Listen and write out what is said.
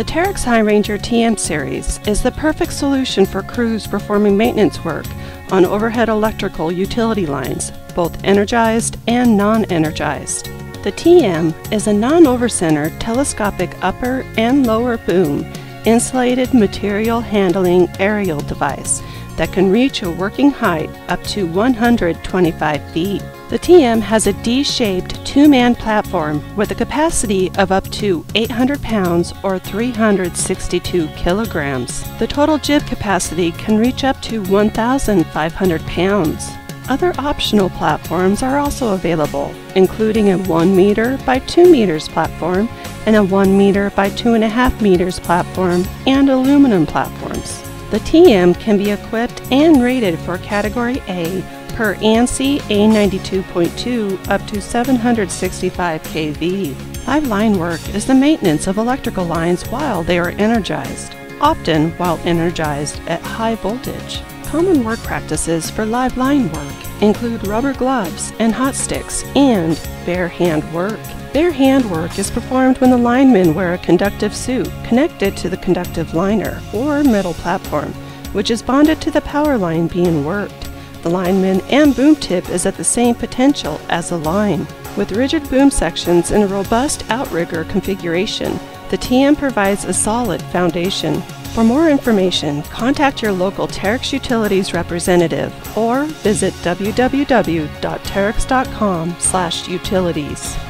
The Terex Hi-Ranger TM series is the perfect solution for crews performing maintenance work on overhead electrical utility lines, both energized and non-energized. The TM is a non-overcenter telescopic upper and lower boom insulated material handling aerial device that can reach a working height up to 125 feet. The TM has a D-shaped two-man platform with a capacity of up to 800 pounds or 362 kilograms. The total jib capacity can reach up to 1,500 pounds. Other optional platforms are also available, including a 1 meter by 2 meters platform and a 1 meter by 2.5 meters platform and aluminum platforms. The TM can be equipped and rated for Category A per ANSI A92.2 up to 765 kV. Live line work is the maintenance of electrical lines while they are energized, often while energized at high voltage. Common work practices for live line work include rubber gloves and hot sticks and bare hand work. Bare hand work is performed when the linemen wear a conductive suit connected to the conductive liner or metal platform, which is bonded to the power line being worked. The lineman and boom tip is at the same potential as the line. With rigid boom sections and a robust outrigger configuration, the TM provides a solid foundation for more information, contact your local Terex Utilities representative or visit www.terex.com/utilities.